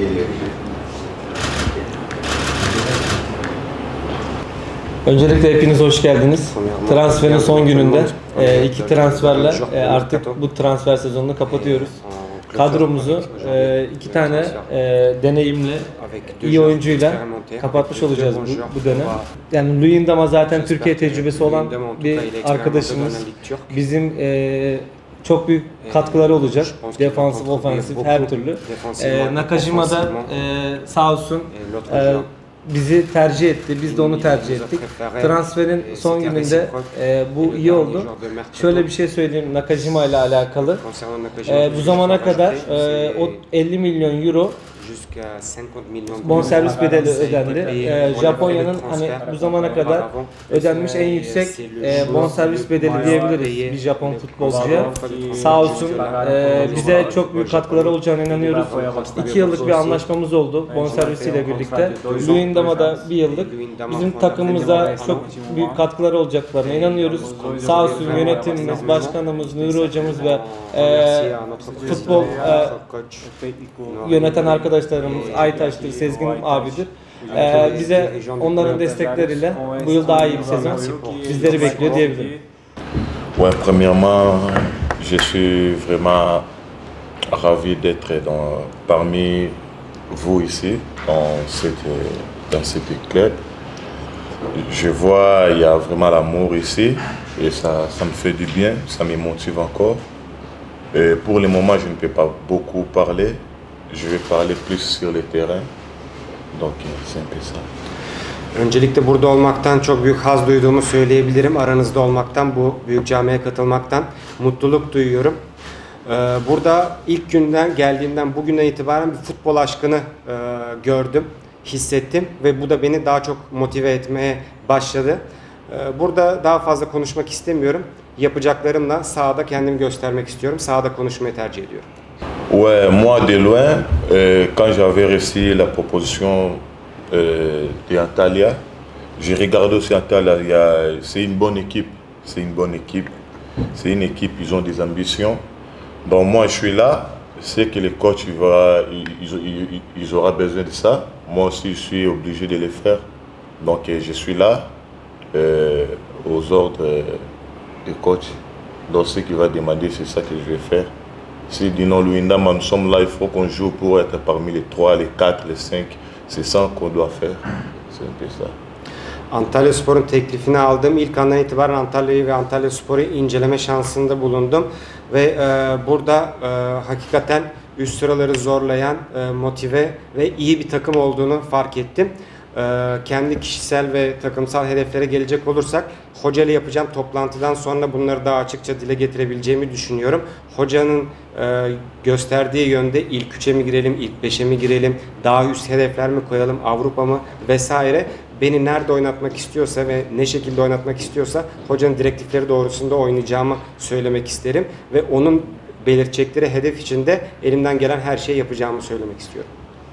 Geliyor. Öncelikle hepiniz hoş geldiniz. Transferin son gününde e, iki transferle e, artık bu transfer sezonunu kapatıyoruz. Kadromuzu e, iki tane e, deneyimli iyi oyuncuyla kapatmış olacağız bu, bu dönem. Yani Luyendama zaten Türkiye tecrübesi olan bir arkadaşımız. Bizim e, çok büyük katkıları olacak. Defansif, ofansif her türlü. E, Nakajima da e, sağ olsun e, bizi tercih etti. Biz de onu tercih ettik. Transferin son gününde e, bu iyi oldu. Şöyle bir şey söyleyeyim Nakajima ile alakalı. E, bu zamana kadar e, o 50 milyon euro bonservis bedeli ödendi. E, Japonya'nın hani bu zamana kadar ödenmiş en yüksek e, bonservis bedeli diyebiliriz bir Japon futbolcuya. Sağ olsun e, bize çok büyük katkıları olacağına inanıyoruz. İki yıllık bir anlaşmamız oldu bonservisiyle birlikte. Luyendama da bir yıllık. Bizim takımımıza çok büyük katkıları olacaklarına inanıyoruz. Sağ olsun yönetimimiz, başkanımız, Nuri hocamız ve e, futbol e, yöneten arkadaşlarımız Aytaş'tır, Sezgin abidir. Ee, bize onların destekleriyle bu yıl daha iyi bir sezon bizleri bekliyor diyebilirim. Ouais, premièrement, je suis vraiment ravi d'être parmi vous ici, dans cette, dans cette club. Je vois, il y a vraiment l'amour ici et ça, ça me fait du bien, ça me motive encore. Et pour le moment, je ne peux pas beaucoup parler. Je vais parler plus sur le terrain. Donc, c'est un peu ça. Öncelikle burada olmaktan çok büyük haz duyduğumu söyleyebilirim. Aranızda olmaktan, bu büyük camiye katılmaktan mutluluk duyuyorum. Ee, Burada ilk günden geldiğimden bugünden itibaren bir futbol aşkını e, gördüm, hissettim ve bu da beni daha çok motive etmeye başladı. Ee, Burada daha fazla konuşmak istemiyorum. Yapacaklarımla sahada kendimi göstermek istiyorum. Sahada konuşmayı tercih ediyorum. Ouais, moi de loin, euh, quand j'avais reçu la proposition euh, d'Antalya, j'ai regardé aussi Antalya. C'est une bonne équipe. C'est une bonne équipe. C'est une équipe, ils ont des ambitions. Donc moi, je suis là. Sais que le coach, il va, il, aura besoin de ça. Moi aussi, je suis obligé de le faire. Donc euh, je suis là euh, aux ordres du coach. Donc ce qu'il va demander, c'est ça que je vais faire. Si dit Louindama, nous sommes là, il faut qu'on joue pour être parmi les 3, les 4, les 5. C'est ça qu'on doit faire. C'est un peu ça. Antalya Spor'un teklifini aldığım ilk andan itibaren Antalya'yı ve Antalya Spor'u inceleme şansında bulundum. Ve e, burada e, hakikaten üst sıraları zorlayan, e, motive ve iyi bir takım olduğunu fark ettim. E, kendi kişisel ve takımsal hedeflere gelecek olursak hoca ile yapacağım toplantıdan sonra bunları daha açıkça dile getirebileceğimi düşünüyorum. Hocanın e, gösterdiği yönde ilk üçe mi girelim, ilk beşe mi girelim, daha üst hedefler mi koyalım, Avrupa mı vesaire beni nerede oynatmak istiyorsa ve ne şekilde oynatmak istiyorsa hocanın direktifleri doğrusunda oynayacağımı söylemek isterim ve onun belirtecekleri hedef için de elimden gelen her şeyi yapacağımı söylemek istiyorum.